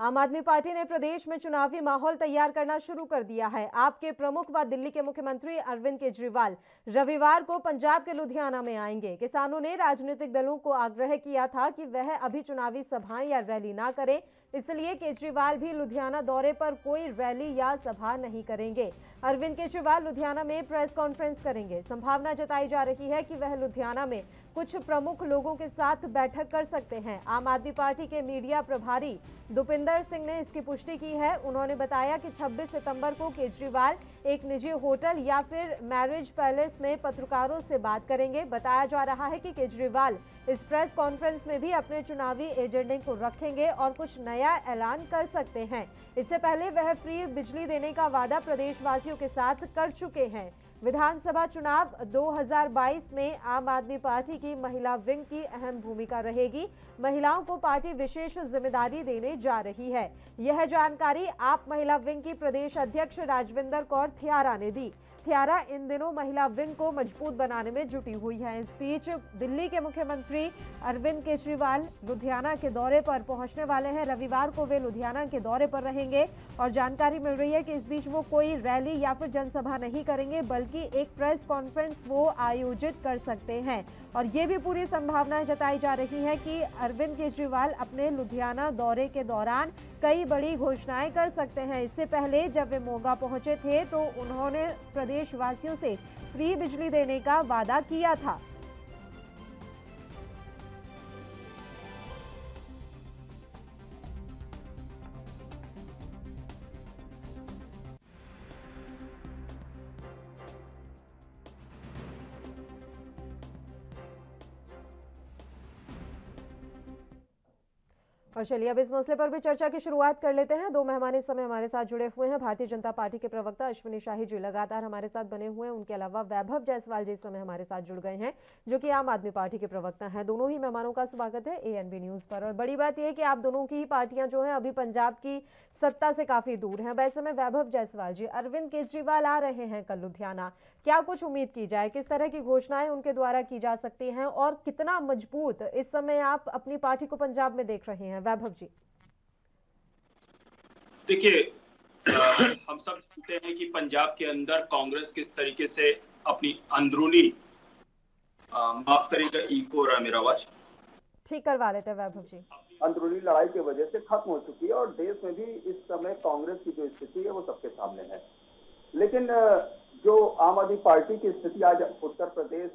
आम आदमी पार्टी ने प्रदेश में चुनावी माहौल तैयार करना शुरू कर दिया है। आपके प्रमुख व दिल्ली के मुख्यमंत्री अरविंद केजरीवाल रविवार को पंजाब के लुधियाना में आएँगे। किसानों ने राजनीतिक दलों को आग्रह किया था कि वह अभी चुनावी सभाएँ या रैली ना करें। इसलिए केजरीवाल भी लुधियाना दौरे पर कोई रैली या सभा नहीं करेंगे। अरविंद केजरीवाल लुधियाना में प्रेस कॉन्फ्रेंस करेंगे। संभावना जताई जा रही है कि वह लुधियाना में कुछ प्रमुख लोगों के साथ बैठक कर सकते हैं। आम आदमी पार्टी के मीडिया प्रभारी दुपिंदर सिंह ने इसकी पुष्टि की है। उन्होंने बताया कि 26 सितंबर को केजरीवाल एक निजी होटल या फिर मैरिज पैलेस में पत्रकारों से बात करेंगे। बताया जा रहा है कि केजरीवाल इस प्रेस कॉन्फ्रेंस में भी अपने चुनावी एजेंडे को रखेंगे और कुछ नया ऐलान कर सकते हैं। इससे पहले वह फ्री बिजली देने का वादा प्रदेशवासियों के साथ कर चुके हैं। विधानसभा चुनाव 2022 में आम आदमी पार्टी की महिला विंग की अहम भूमिका रहेगी। महिलाओं को पार्टी विशेष ज़िम्मेदारी देने जा रही है। यह जानकारी आप महिला विंग की प्रदेश अध्यक्ष राजविंदर कौर थियारा ने दी। थियारा इन दिनों महिला विंग को मज़बूत बनाने में जुटी हुई है। इस बीच दिल्ली के मुख्यमंत्री अरविंद केजरीवाल लुधियाना के दौरे पर पहुँचने वाले हैं। रविवार को वे लुधियाना के दौरे पर रहेंगे और जानकारी मिल रही है कि इस बीच वो कोई रैली या फिर जनसभा नहीं करेंगे, बल्कि एक प्रेस कॉन्फ्रेंस वो आयोजित कर सकते हैं। और ये भी पूरी संभावना जताई जा रही है कि अरविंद केजरीवाल अपने लुधियाना दौरे के दौरान कई बड़ी घोषणाएँ कर सकते हैं। इससे पहले जब वे मोगा पहुँचे थे तो उन्होंने प्रदेशवासियों से फ्री बिजली देने का वादा किया था। और चलिए अब इस मसले पर भी चर्चा की शुरुआत कर लेते हैं। दो मेहमान इस समय हमारे साथ जुड़े हुए हैं। भारतीय जनता पार्टी के प्रवक्ता अश्विनी शाही जी लगातार हमारे साथ बने हुए हैं। उनके अलावा वैभव जायसवाल जी इस समय हमारे साथ जुड़ गए हैं, जो कि आम आदमी पार्टी के प्रवक्ता हैं। दोनों ही मेहमानों का स्वागत है एएनबी न्यूज़ पर। और बड़ी बात यह है कि आप दोनों की ही पार्टियाँ जो है, अभी पंजाब की सत्ता से काफ़ी दूर हैं। वैसे में वैभव जायसवाल जी, अरविंद केजरीवाल आ रहे हैं कल लुधियाना। क्या कुछ उम्मीद की जाए? किस तरह की घोषणाएँ उनके द्वारा की जा सकती हैं? और कितना मज़बूत इस समय आप अपनी पार्टी को पंजाब में देख रहे हैं? वैभव जी। देखिए हम सब जानते हैं कि पंजाब के अंदर कांग्रेस किस तरीके से अपनी अंदरूनी माफ़ करेगा इको रहा मेरा आवाज़। ठीक करवा लेते वैभव जी अंदरूनी लड़ाई की वजह से खत्म हो चुकी है और देश में भी इस समय कांग्रेस की जो स्थिति है वो सबके सामने है। लेकिन जो आम आदमी पार्टी की स्थिति आज उत्तर प्रदेश,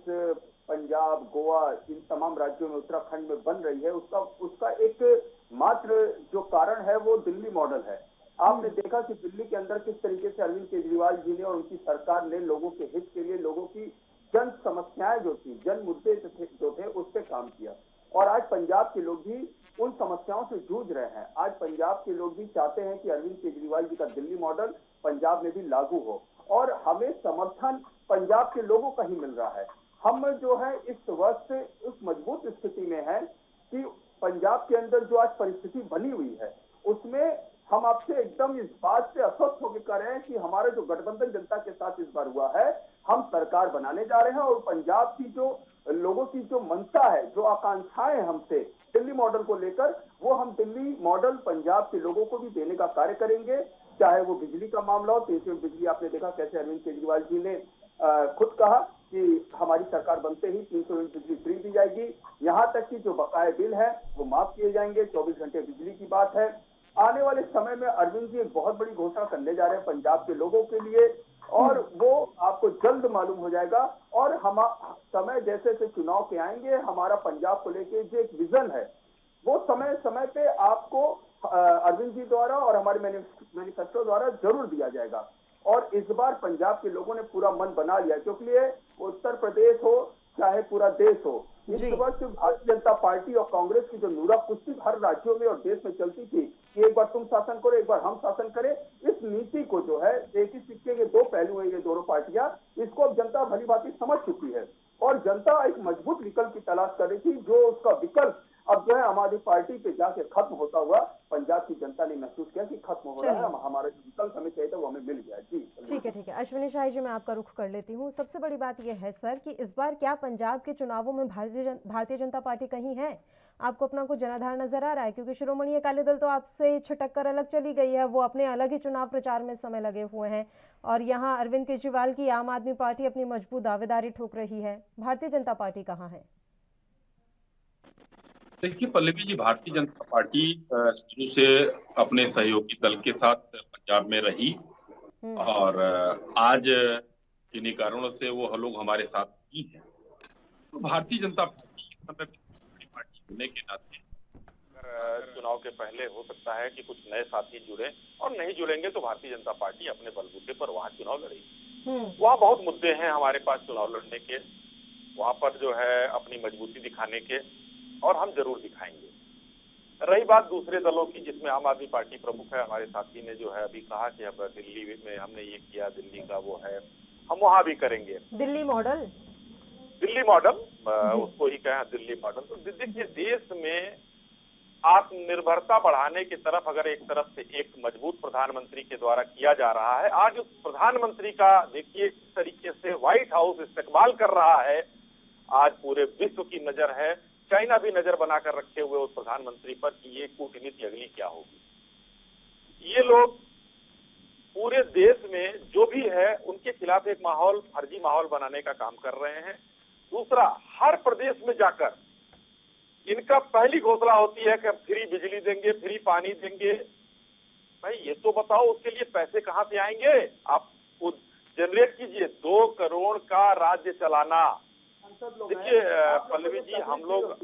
पंजाब, गोवा, इन तमाम राज्यों में, उत्तराखंड में बन रही है, उसका उसका एक मात्र जो कारण है वो दिल्ली मॉडल है। आपने देखा कि दिल्ली के अंदर किस तरीके से अरविंद केजरीवाल जी ने और उनकी सरकार ने लोगों के हित के लिए, लोगों की जन समस्याएँ जो थी, जन मुद्दे जो थे उस पर काम किया। और आज पंजाब के लोग भी उन समस्याओं से जूझ रहे हैं। आज पंजाब के लोग भी चाहते हैं कि अरविंद केजरीवाल जी का दिल्ली मॉडल पंजाब में भी लागू हो। और हमें समर्थन पंजाब के लोगों का ही मिल रहा है। हम जो है, इस वर्ष उस मज़बूत स्थिति में है कि पंजाब के अंदर जो आज परिस्थिति बनी हुई है, उसमें हम आपसे एकदम इस बात से अस्वस्थ होकर कह रहे हैं कि हमारे जो गठबंधन जनता के साथ इस बार हुआ है, हम सरकार बनाने जा रहे हैं और पंजाब की जो लोगों की जो मनता है, जो आकांक्षाएँ हमसे, दिल्ली मॉडल को लेकर, वो हम दिल्ली मॉडल पंजाब के लोगों को भी देने का कार्य करेंगे। चाहे वो बिजली का मामला हो तीसरी बिजली आपने देखा कैसे अरविंद केजरीवाल जी ने खुद कहा कि हमारी सरकार बनते ही तीन सौ बिजली फ्री दी जाएगी। यहाँ तक कि जो बकाया बिल है, वो माफ़ किए जाएँगे। चौबीस घंटे बिजली की बात है। आने वाले समय में अरविंद जी एक बहुत बड़ी घोषणा करने जा रहे हैं पंजाब के लोगों के लिए और वो आपको जल्द मालूम हो जाएगा। और हम समय जैसे जैसे चुनाव के आएँगे हमारा पंजाब को लेके जो एक विजन है वो समय समय पे आपको अरविंद जी द्वारा और हमारे मैनिफेस्टो द्वारा ज़रूर दिया जाएगा। और इस बार पंजाब के लोगों ने पूरा मन बना लिया क्योंकि उत्तर प्रदेश हो चाहे पूरा देश हो इस वक्त भारतीय जनता पार्टी और कांग्रेस की जो नूरा कुश्ती हर राज्यों में और देश में चलती थी कि एक बार तुम शासन करो, एक बार हम शासन करें, इस नीति को जो है, एक ही सिक्के के दो पहलू हैं ये दोनों पार्टियाँ, इसको अब जनता भली भांति समझ चुकी है। और जनता एक मज़बूत विकल्प की तलाश कर रही थी, जो उसका विकल्प अब जो है आदमी पार्टी पे जाके खत्म होता हुआ पंजाब की जनता ने महसूस किया कि खत्म हो रहा है हमारा जो विकल्प हमें चाहिए था वो हमें मिल गया जी ठीक है ठीक है। अश्विनी शाही जी मैं आपका रुख कर लेती हूँ। सबसे बड़ी बात यह है सर कि इस बार क्या पंजाब के चुनावों में भारतीय भारतीय जनता पार्टी कहीं है? आपको अपना कुछ जनाधार नज़र आ रहा है? क्योंकि शिरोमणि अकाली दल तो आपसे छिटक कर अलग चली गई है। वो अपने अलग ही चुनाव प्रचार में समय लगे हुए हैं। और यहाँ अरविंद केजरीवाल की आम आदमी पार्टी अपनी मज़बूत दावेदारी ठोक रही है। भारतीय जनता पार्टी कहाँ है? देखिए पल्लवी जी भारतीय जनता पार्टी शुरू से अपने सहयोगी दल के साथ पंजाब में रही हम्म। और आज इन्हीं कारणों से वो लोग हमारे साथ ही हैं तो भारतीय जनता पार्टी पार्टी होने के नाते चुनाव के पहले हो सकता है कि कुछ नए साथी जुड़े और नहीं जुड़ेंगे तो भारतीय जनता पार्टी अपने बलबूते पर वहाँ चुनाव लड़ेगी हम्म। वहाँ बहुत मुद्दे हैं हमारे पास चुनाव लड़ने के वहाँ पर जो है अपनी मजबूती दिखाने के और हम ज़रूर दिखाएँगे। रही बात दूसरे दलों की जिसमें आम आदमी पार्टी प्रमुख है हमारे साथी ने जो है अभी कहा कि अब दिल्ली में हमने ये किया दिल्ली का वो है हम वहाँ भी करेंगे। दिल्ली मॉडल? दिल्ली मॉडल? उसको ही कहें दिल्ली मॉडल। तो देखिए देश में आत्मनिर्भरता बढ़ाने की तरफ़ अगर एक तरफ़ से एक मज़बूत प्रधानमंत्री के द्वारा किया जा रहा है आज उस प्रधानमंत्री का देखिए इस तरीके से व्हाइट हाउस इस्तेमाल कर रहा है आज पूरे विश्व की नज़र है चाइना भी नज़र बनाकर रखे हुए उस प्रधानमंत्री पर कि ये कूटनीति अगली क्या होगी। ये लोग पूरे देश में जो भी है, उनके खिलाफ एक माहौल, फर्जी माहौल बनाने का काम कर रहे हैं। दूसरा, हर प्रदेश में जाकर इनका पहली घोषणा होती है कि फ्री बिजली देंगे, फ्री पानी देंगे। भाई, ये तो बताओ, उसके लिए पैसे कहाँ से आएँगे? आप जनरेट कीजिए। दो करोड़ का राज्य चलाना। देखिए पल्लवी जी हम लोग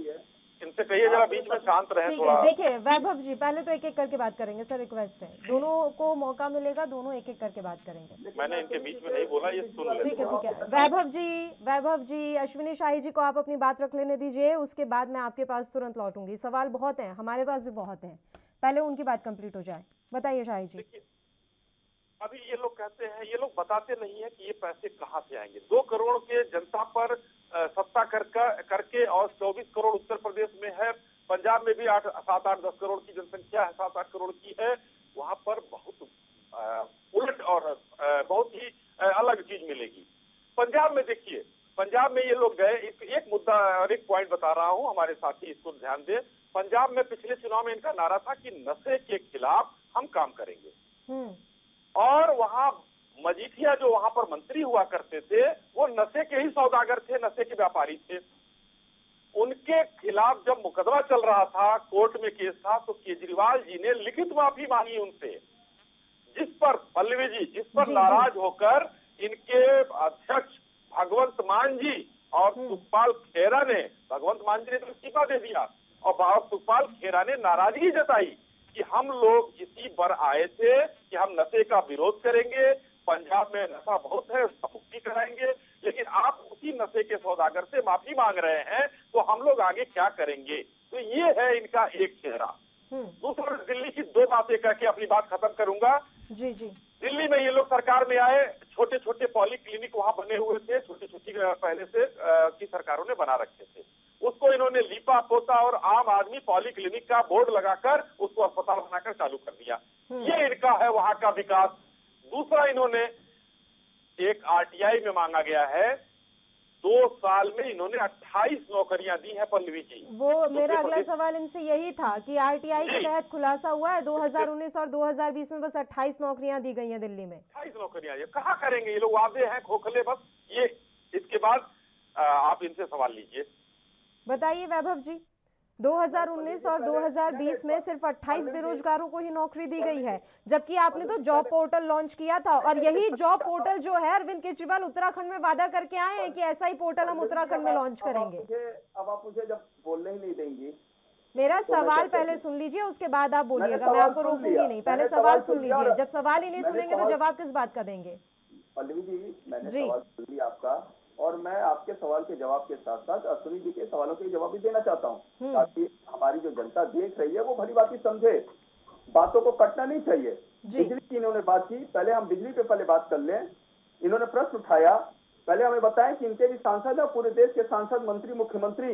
इनसे कहिए जरा बीच में शांत रहे थोड़ा। देखिए वैभव जी पहले तो एक एक करके बात करेंगे सर रिक्वेस्ट है। दोनों को मौका मिलेगा दोनों एक एक करके बात करेंगे। मैंने इनके बीच में नहीं बोला ये सुन ठीक है ठीक है। वैभव जी वैभव जी अश्विनी शाही जी को आप अपनी बात रख लेने दीजिए उसके बाद मैं आपके पास तुरंत लौटूँगी। सवाल बहुत है हमारे पास भी बहुत है। पहले उनकी बात कंप्लीट हो जाए। बताइए शाही जी। अभी ये लोग कहते हैं ये लोग बताते नहीं है कि ये पैसे कहाँ से आएँगे। दो करोड़ के जनता पर सत्ता कर, करके और 24 करोड़ उत्तर प्रदेश में है। पंजाब में भी आठ सात आठ दस करोड़ की जनसंख्या है सात आठ करोड़ की है। वहाँ पर बहुत उलट और बहुत ही अलग चीज़ मिलेगी। पंजाब में देखिए पंजाब में ये लोग गए। एक, एक मुद्दा और एक पॉइंट बता रहा हूँ हमारे साथी इसको ध्यान दे। पंजाब में पिछले चुनाव में इनका नारा था कि नशे के खिलाफ हम काम करेंगे। हम्म। और वहाँ मजीठिया जो वहाँ पर मंत्री हुआ करते थे वो नशे के ही सौदागर थे नशे के व्यापारी थे उनके खिलाफ जब मुकदमा चल रहा था कोर्ट में केस था तो केजरीवाल जी ने लिखित माफ़ी मांगी उनसे जिस पर पल्लवी जी जिस पर जी, नाराज़ होकर इनके अध्यक्ष भगवंत मान जी और हम्म। सुखपाल खेरा ने भगवंत मान जी ने तो इस्तीफा दे दिया और सुखपाल खेरा ने नाराज़गी जताई कि हम लोग इसी पर आए थे कि हम नशे का विरोध करेंगे पंजाब में नशा बहुत है उसका मुक्ति कराएँगे। लेकिन आप उसी नशे के सौदागर से माफ़ी मांग रहे हैं तो हम लोग आगे क्या करेंगे? तो ये है इनका एक चेहरा। हम्म। दूसरा दिल्ली की दो बातें कह के अपनी बात खत्म करूँगा। जी जी। दिल्ली में ये लोग सरकार में आए छोटे छोटे पॉली क्लिनिक वहाँ बने हुए थे छोटी छोटी पहले से की सरकारों ने बना रखे थे। उसको इन्होंने लीपा पोता और आम आदमी पॉली क्लिनिक का बोर्ड लगाकर उसको अस्पताल बनाकर चालू कर दिया। हम्म। ये इनका है वहाँ का विकास। दूसरा इन्होंने एक आरटीआई में मांगा गया है। दो साल में इन्होंने 28 नौकरियाँ दी हैं पल्लवी जी वो मेरा अगला सवाल इनसे यही था कि आरटीआई के तहत खुलासा हुआ है 2019 और 2020 में बस 28 नौकरियाँ दी गई हैं दिल्ली में? 28 नौकरियाँ ये कहा करेंगे? ये लोग वादे हैं खोखले बस। ये इसके बाद आप इनसे सवाल लीजिए। बताइए वैभव जी। 2019 और 2020 में सिर्फ़ 28 बेरोजगारों को ही नौकरी दी गई है जबकि आपने तो जॉब पोर्टल लॉन्च किया था और यही जॉब पोर्टल जो है अरविंद केजरीवाल उत्तराखंड में वादा करके आए हैं कि ऐसा ही पोर्टल हम उत्तराखंड में लॉन्च करेंगे। अब आप मुझे जब बोलने ही नहीं देंगी मेरा तो सवाल पहले सुन लीजिए उसके बाद आप बोलिएगा। मैं आपको रोकूँगी नहीं पहले सवाल सुन लीजिए। जब सवाल ही नहीं सुनेंगे तो जवाब किस बात का देंगे? पल्लवी जी मैंने सवाल सुन लिया आपका। और मैं आपके सवाल के जवाब के साथ साथ अश्विनी जी के सवालों के जवाब भी देना चाहता हूँ। हम्म। ताकि हमारी जो जनता देख रही है वो भली बात समझे। बातों को कटना नहीं चाहिए। बिजली की इन्होंने बात की पहले हम बिजली पे पहले बात कर लें। इन्होंने प्रश्न उठाया पहले हमें बताएँ कि इनके भी सांसद है पूरे देश के सांसद मंत्री मुख्यमंत्री।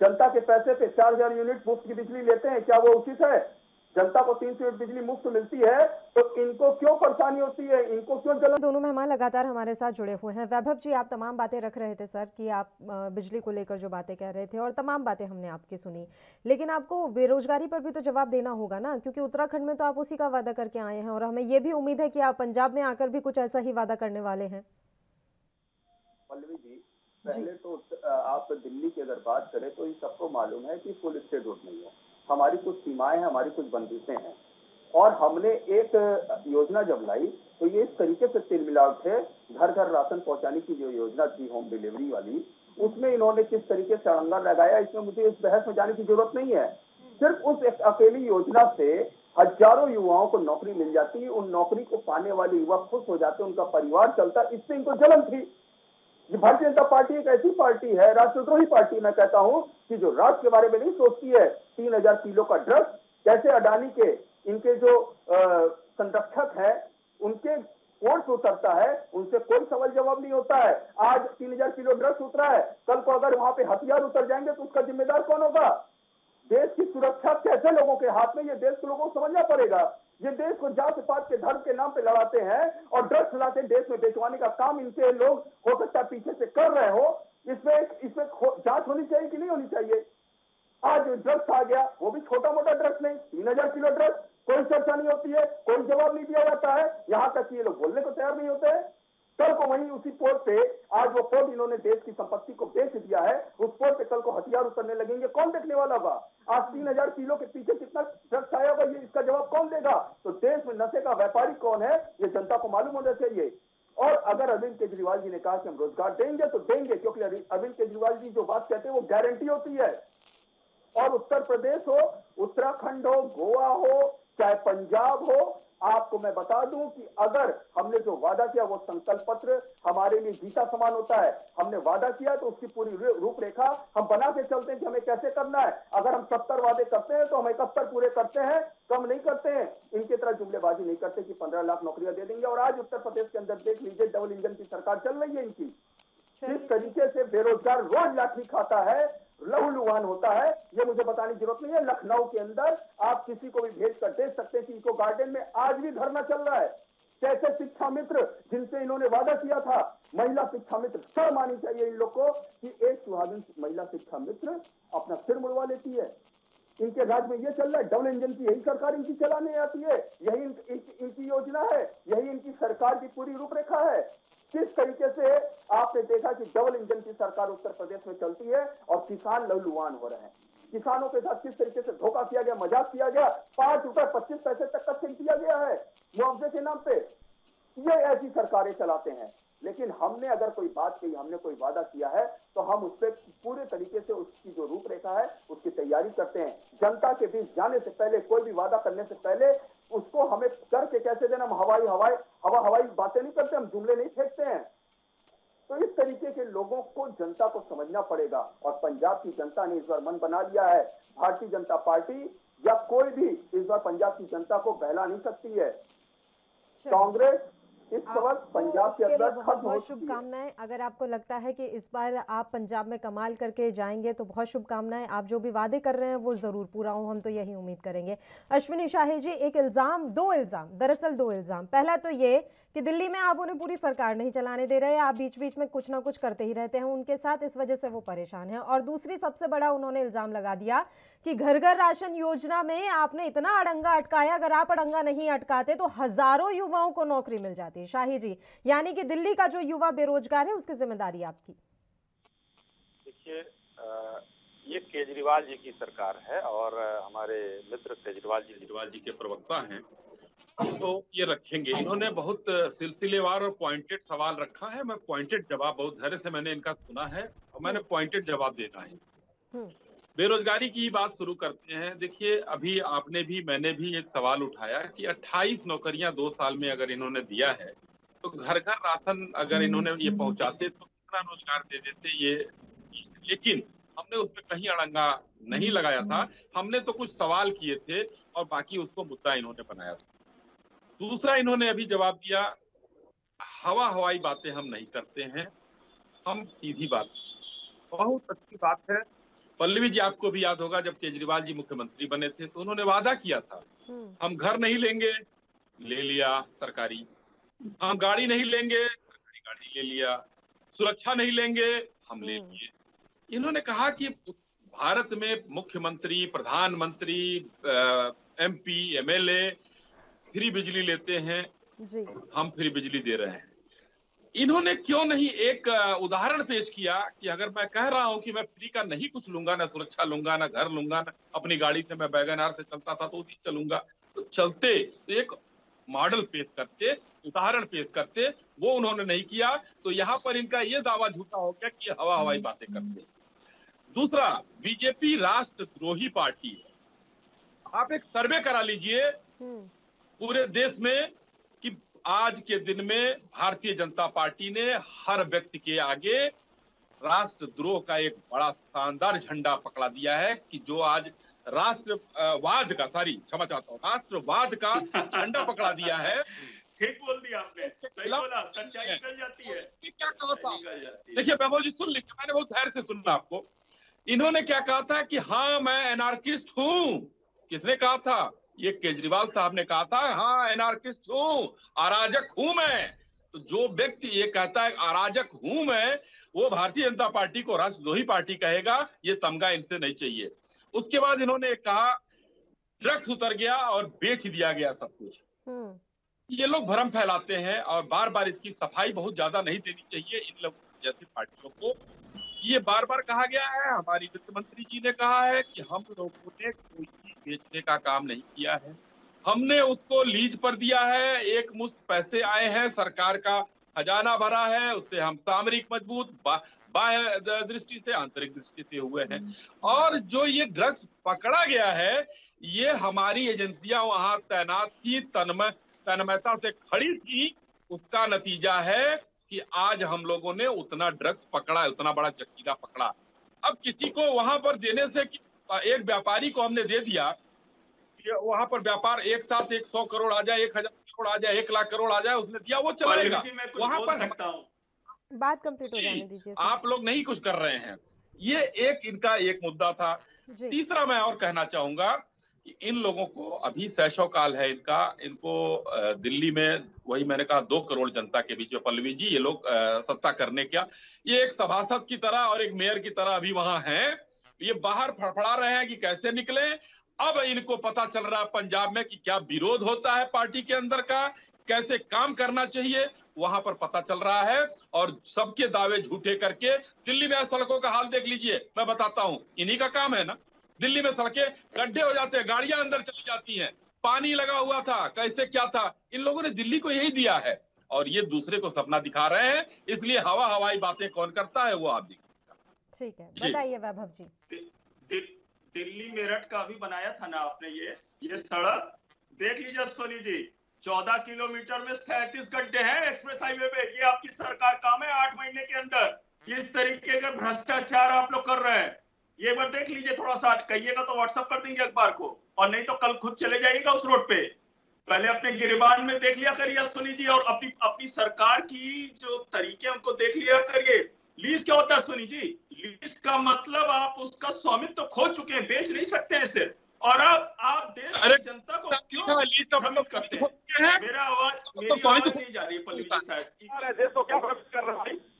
जनता के पैसे पे चार हज़ार यूनिट मुफ़्त की बिजली लेते हैं क्या वो उचित है? जनता को तीन सौ यूनिट बिजली मुफ़्त मिलती है तो इनको क्यों परेशानी होती है? इनको क्यों जलन दोनों मेहमान लगातार हमारे साथ जुड़े हुए हैं। वैभव जी आप तमाम बातें रख रहे थे सर कि आप बिजली को लेकर जो बातें कह रहे थे और तमाम बातें हमने आपकी सुनी। लेकिन आपको बेरोजगारी पर भी तो जवाब देना होगा ना क्योंकि उत्तराखंड में तो आप उसी का वादा करके आए हैं और हमें ये भी उम्मीद है कि आप पंजाब में आकर भी कुछ ऐसा ही वादा करने वाले हैं। पल्लवी जी पहले तो आप दिल्ली की अगर बात करें तो ये सबको मालूम है कि फुल स्टेट रोड नहीं है। हमारी कुछ सीमाएँ हैं, हमारी कुछ बंदिशें हैं। और हमने एक योजना जब लाई तो ये इस तरीके से तिल मिलावट थे घर घर राशन पहुँचाने की जो योजना थी होम डिलीवरी वाली, उसमें इन्होंने किस तरीके से अड़ंगा लगाया, इसमें मुझे इस बहस में जाने की ज़रूरत नहीं है। सिर्फ़ उस एक अकेली योजना से हज़ारों युवाओं को नौकरी मिल जाती है उन नौकरी को पाने वाले युवा खुश हो जाते, उनका परिवार चलता, इससे इनको जलन थी। ये भारतीय जनता पार्टी एक ऐसी पार्टी है, राष्ट्रद्रोही पार्टी, मैं कहता हूँ, कि जो राष्ट्र के बारे में नहीं सोचती है, तीन हज़ार किलो का ड्रग्स कैसे अडानी के, इनके जो संरक्षक है, उनके कोर्ट उतरता है, उनसे कोई सवाल जवाब नहीं होता है। आज तीन हज़ार किलो ड्रग्स उतरा है, कल को अगर वहाँ पे हथियार उतर जाएँगे तो उसका जिम्मेदार कौन होगा? देश की सुरक्षा कैसे लोगों के हाथ में, ये देश के लोगों को समझना पड़ेगा। ये देश को जात पात के धर्म के नाम पे लड़ाते हैं और ड्रग्स लाते देश में बेचवाने का काम इनके लोग हो सकता है पीछे से कर रहे हो, इसमें इसमें जाँच होनी चाहिए कि नहीं होनी चाहिए? आज ड्रग्स आ गया, वो भी छोटा मोटा ड्रग्स नहीं, तीन हज़ार किलो ड्रग्स, कोई चर्चा नहीं होती है, कोई जवाब नहीं दिया जाता है, यहाँ तक ये लोग बोलने को तैयार नहीं होते हैं। कल को वही उसी पोर्ट पे, आज वो पोर्ट इन्होंने देश की संपत्ति को बेच दिया है, उस पोर्ट पे कल को हथियार उतरने लगेंगे, कौन देखने वाला होगा? आज तीन हज़ार किलो के पीछे कितना ड्रग्स आया होगा ये इसका जवाब कौन देगा तो देश में नशे कौन है, ये जनता को मालूम होना चाहिए। और अगर अरविंद केजरीवाल जी ने कहा कि हम रोज़गार देंगे तो देंगे, क्योंकि अरविंद केजरीवाल जी जो बात कहते हैं, वो गारंटी होती है। और उत्तर प्रदेश हो, उत्तराखंड हो, गोवा हो, चाहे पंजाब हो आपको मैं बता दूँ कि अगर हमने जो वादा किया वो संकल्प पत्र हमारे लिए जीता समान होता है। हमने वादा किया तो उसकी पूरी रूपरेखा हम बना के चलते हैं कि हमें कैसे करना है। अगर हम सत्तर वादे करते हैं तो हम इकहत्तर पूरे करते हैं कम नहीं करते हैं। इनकी तरह जुमलेबाजी नहीं करते कि पंद्रह लाख नौकरियाँ दे देंगे और आज उत्तर प्रदेश के अंदर देख लीजिए डबल इंजन की सरकार चल रही है इनकी। जिस तरीके से बेरोजगार रोज लाठी खाता है लहूलुहान होता है ये मुझे बताने की ज़रूरत नहीं है। लखनऊ के अंदर आप किसी को भी भेज कर देख सकते हैं कि इको गार्डन में आज भी धरना चल रहा है। कैसे शिक्षा मित्र जिनसे इन्होंने वादा किया था महिला शिक्षा मित्र शर्म आनी चाहिए इन लोग को कि एक सुहागिन महिला शिक्षा मित्र अपना सिर मुड़वा लेती है। इनके राज्य में ये चल रहा है डबल इंजन की यही सरकार इनकी चलाने आती है। यही इन, इन, इनकी योजना है यही इनकी सरकार की पूरी रूपरेखा है। किस तरीके से आपने देखा कि डबल इंजन की सरकार उत्तर प्रदेश में चलती है और किसान लहलुहान हो रहे हैं? किसानों के साथ किस तरीके से धोखा किया गया, मज़ाक किया गया? पाँच रुपए पच्चीस पैसे तक का छीन किया गया है मुआवजे के नाम पे। ये ऐसी सरकारें चलाते हैं। लेकिन हमने अगर कोई बात कही, हमने कोई वादा किया है तो हम उस पर पूरे तरीके से उसकी जो रूपरेखा है, उसकी तैयारी करते हैं। जनता के बीच जाने से पहले, कोई भी वादा करने से पहले उसको हमें करके कैसे देना? हम हवाई हवाई हवा हवाई बातें नहीं करते हम जुमले नहीं फेंकते हैं। तो इस तरीके के लोगों को जनता को समझना पड़ेगा। और पंजाब की जनता ने इस बार मन बना लिया है। भारतीय जनता पार्टी या कोई भी इस बार पंजाब की जनता को बहला नहीं सकती है। कांग्रेस इस वक्त पंजाब के अंदर बहुत बहुत शुभकामनाएँ। अगर आपको लगता है कि इस बार आप पंजाब में कमाल करके जाएँगे तो बहुत शुभकामनाएँ। आप जो भी वादे कर रहे हैं वो ज़रूर पूरा हो हम तो यही उम्मीद करेंगे। अश्विनी शाही जी एक इल्ज़ाम दो इल्ज़ाम दरअसल दो इल्ज़ाम। पहला तो ये कि दिल्ली में आप उन्हें पूरी सरकार नहीं चलाने दे रहे आप बीच बीच में कुछ ना कुछ करते ही रहते हैं उनके साथ इस वजह से वो परेशान हैं। और दूसरी सबसे बड़ा उन्होंने इल्ज़ाम लगा दिया कि घर घर राशन योजना में आपने इतना अड़ंगा अटकाया अगर आप अड़ंगा नहीं अटकाते तो हज़ारों युवाओं को नौकरी मिल जाती शाही जी यानी कि दिल्ली का जो युवा बेरोजगार है उसकी ज़िम्मेदारी आपकी? देखिए ये केजरीवाल जी की सरकार है और हमारे मित्र केजरीवाल जी। केजरीवाल जी के प्रवक्ता हैं। तो ये रखेंगे। इन्होंने बहुत सिलसिलेवार और पॉइंटेड सवाल रखा है। मैं पॉइंटेड जवाब बहुत धैर्य से मैंने इनका सुना है और मैंने पॉइंटेड जवाब देना है। हम्म। बेरोजगारी की बात शुरू करते हैं। देखिए अभी आपने भी मैंने भी एक सवाल उठाया कि 28 नौकरियाँ दो साल में अगर इन्होंने दिया है तो घर घर राशन अगर इन्होंने ये पहुंचाते तो कितना रोज़गार दे देते ये? लेकिन हमने उसमें कहीं अड़ंगा नहीं लगाया था। हमने तो कुछ सवाल किए थे और बाकी उसको मुद्दा इन्होंने बनाया था। दूसरा इन्होंने अभी जवाब दिया हवा हवाई बातें हम नहीं करते हैं हम सीधी बात बहुत अच्छी बात है। पल्लवी जी आपको भी याद होगा जब केजरीवाल जी मुख्यमंत्री बने थे तो उन्होंने वादा किया था हम्म, हम घर नहीं लेंगे ले लिया सरकारी। हम गाड़ी नहीं लेंगे सरकारी गाड़ी ले लिया। सुरक्षा नहीं लेंगे हम ले हम्म। लिए। इन्होंने कहा कि भारत में मुख्यमंत्री प्रधानमंत्री एमपी एमएलए फ्री बिजली लेते हैं जी। हम फ्री बिजली दे रहे हैं। इन्होंने क्यों नहीं एक उदाहरण पेश किया कि अगर मैं कह रहा हूँ कि मैं फ्री का नहीं कुछ लूँगा ना सुरक्षा लूँगा ना घर लूँगा ना अपनी गाड़ी से मैं बैगन से चलता था तो उसी चलूँगा। तो चलते तो एक मॉडल पेश करते उदाहरण पेश करते वो उन्होंने नहीं किया। तो यहाँ पर इनका ये दावा झूठा हो गया कि हवा हवाई बातें करते दूसरा बीजेपी राष्ट्रद्रोही पार्टी है। आप एक सर्वे करा लीजिए हम्म, पूरे देश में कि आज के दिन में भारतीय जनता पार्टी ने हर व्यक्ति के आगे राष्ट्रद्रोह का एक बड़ा शानदार झंडा पकड़ा दिया है कि जो आज राष्ट्रवाद का सॉरी क्षमा चाहता हूँ राष्ट्रवाद का झंडा पकड़ा दिया है। ठीक बोल दिया आपने। सही बोला सच्चाई निकल जाती है। क्या कहा था? देखिए प्रभु जी सुन लीजिए मैंने बहुत धैर्य से सुनना आपको। इन्होंने क्या कहा था कि हाँ मैं एनार्किस्ट हूँ। किसने कहा था? ये केजरीवाल साहब ने कहा था हाँ एनार्किस्ट हूँ अराजक हूँ मैं। तो जो व्यक्ति ये कहता है अराजक हूँ मैं वो भारतीय जनता पार्टी को राष्ट्रद्रोही पार्टी कहेगा ये तमगा इनसे नहीं चाहिए। उसके बाद इन्होंने कहा ड्रग्स उतर गया और बेच दिया गया सब कुछ। हम्म, ये लोग भ्रम फैलाते हैं और बार बार इसकी सफ़ाई बहुत ज़्यादा नहीं देनी चाहिए इन लोग जैसी पार्टियों को। ये बार बार कहा गया है, हमारी वित्त मंत्री जी ने कहा है कि हम लोगों ने कोई बेचने का काम नहीं किया है। हमने उसको लीज पर दिया है, एक मुश्त पैसे आए हैं, सरकार का खजाना भरा है, उससे हम सामरिक मज़बूत बाह्य दृष्टि से, आंतरिक दृष्टि से हुए हैं। और जो ये ड्रग्स पकड़ा गया है, ये हमारी एजेंसियाँ वहाँ तैनात थी, तन्मय, तन्मयता से खड़ी थी, उसका नतीजा है कि आज हम लोगों ने उतना ड्रग्स पकड़ा है उतना बड़ा जखीरा पकड़ा। अब किसी को वहाँ पर देने से एक व्यापारी को हमने दे दिया वहाँ पर व्यापार एक साथ एक सौ करोड़ आ जाए एक हज़ार करोड़ आ जाए एक लाख करोड़ आ जाए उसने दिया वो चलेगा। वहाँ पर सकता हूँ। बात कंप्लीट हो जाने दीजिए आप लोग नहीं कुछ कर रहे हैं। ये एक इनका एक मुद्दा था। तीसरा मैं और कहना चाहूँगा कि इन लोगों को, अभी सैशव काल है इनका, इनको दिल्ली में, वही मैंने कहा, दो करोड़ जनता के बीच में, पल्लवी जी, ये लोग सत्ता करने क्या? ये एक सभासद की तरह और एक मेयर की तरह अभी वहाँ है। ये बाहर फड़फड़ा रहे हैं कि कैसे निकले? अब इनको पता चल रहा है पंजाब में कि क्या विरोध होता है पार्टी के अंदर का, कैसे काम करना चाहिए, वहाँ पर पता चल रहा है। और सबके दावे झूठे करके, दिल्ली में सड़कों का हाल देख लीजिए, मैं बताता हूँ, इन्हीं का काम है ना? दिल्ली में सड़कें गड्ढे हो जाते हैं गाड़ियाँ अंदर चली जाती हैं। पानी लगा हुआ था कैसे क्या था? इन लोगों ने दिल्ली को यही दिया है। और ये दूसरे को सपना दिखा रहे हैं इसलिए हवा हवाई बातें कौन करता है वो आप देखिए। ठीक है बताइए वैभव जी। दि- दि- दिल्ली मेरठ का भी बनाया था ना आपने ये ये सड़क? देख लीजिए सोनी जी चौदह किलोमीटर में सैतीस घंटे हैं एक्सप्रेस हाईवे पे ये आपकी सरकार काम है आठ महीने के अंदर। किस तरीके का भ्रष्टाचार आप लोग कर रहे हैं। ये एक बार देख लीजिए थोड़ा सा कहिएगा तो व्हाट्सअप कर देंगे अखबार को और नहीं तो कल खुद चले जाइएगा उस रोड पे। पहले अपने गिरबान में देख लिया करिए सुनी जी और अपनी अपनी सरकार की जो तरीके उनको देख लिया करिए। लीज क्या होता है सुनी जी? लीज का मतलब आप उसका स्वामित्व तो खो चुके हैं बेच नहीं सकते हैं इसे और आप आप देश अरे, की जनता को क्यों लीज का भ्रमित मतलब करते हैं? मेरा आवाज़ तो मेरी आवाज़ नहीं जा रही है पल्लवी अरे देश को क्या भ्रमित कर रहा है?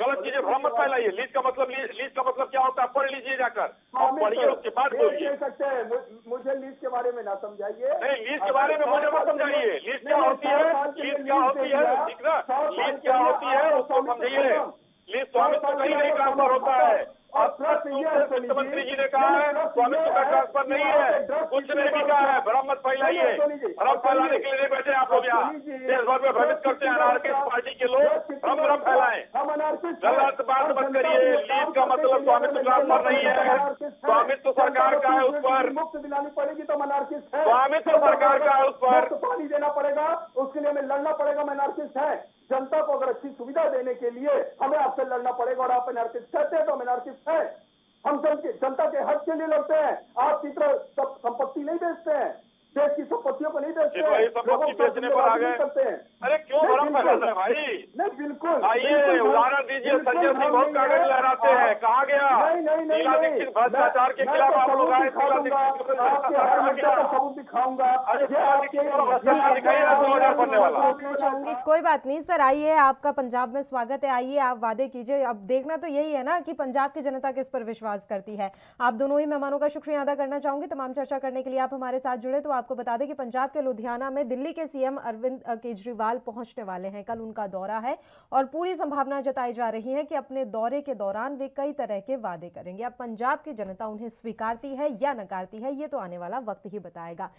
गलत चीज़ें भ्रम मत फैलाइए। लीज का मतलब लीज का मतलब क्या होता है? पढ़ लीजिए जाकर। और पढ़िए उसके बाद बोलिए। सकते हैं। मुझे लीज के बारे में ना समझाइए। नहीं लीज के बारे में मुझे मत समझाइए। लीज क्या होती है? लीज क्या होती है? ठीक ना? लीज क्या होती है? उसको समझिए लीज स्वामित्व कहीं नहीं ट्रांसफ़र होता है। और प्लस वित्त मंत्री जी ने कहा है स्वामित्व का ट्रांसफ़र नहीं है। कुछ ने भी कहा है। भ्रम मत फैलाइए। भ्रम फैलाने के लिए नहीं बैठे आप लोग यहाँ। देश भर में भ्रमित करते हैं अनारकिस्ट पार्टी के लोग। हम भ्रम फैलाए। गलत बात मत करिए। लीज का मतलब स्वामित्व ट्रांसफ़र नहीं है। स्वामित्व सरकार का है उस पर। मुफ़्त दिलानी पड़ेगी तो अनार्किस्ट स्वामित्व सरकार का है उस पर मुफ़्त पानी देना पड़ेगा उसके लिए हमें लड़ना पड़ेगा मैं अनार्किस्ट है जनता को अगर अच्छी सुविधा देने के लिए हमें आपसे लड़ना पड़ेगा और आप अनार्किस्ट कहते हैं तो हम अनार्किस्ट है हम जन के जनता के हक के लिए लड़ते हैं आप की तरह सब संपत्ति नहीं बेचते हैं देश की संपत्तियों को नहीं बेचते ये तो वही संपत्ति बेचने पर आ गए करते हैं अरे क्यों नहीं, भरम बिल्कुल। फैलाते हैं भाई नहीं बिल्कुल आइए बिल्कुल, उदाहरण दीजिए बहुत कागज़ लहराते हैं। कहाँ गया? नहीं नहीं नहीं शीला दीक्षित भ्रष्टाचार के खिलाफ आप तो लोग आए सबूत दिखाऊँगा। है चाहूँगी कोई बात नहीं सर आइए आपका पंजाब में स्वागत है। आइए आप वादे कीजिए। अब देखना तो यही है ना कि पंजाब की जनता किस पर विश्वास करती है। आप दोनों ही मेहमानों का शुक्रिया अदा करना चाहूँगी। तमाम चर्चा करने के लिए आप हमारे साथ जुड़े तो आपको बता दें कि पंजाब के लुधियाना में दिल्ली के सीएम अरविंद केजरीवाल पहुँचने वाले हैं। कल उनका दौरा है और पूरी संभावना जताई जा रही है कि अपने दौरे के दौरान वे कई तरह के वादे करेंगे। अब पंजाब की जनता उन्हें स्वीकारती है या नकारती है, ये तो आने वाला वक्त ही बताएगा।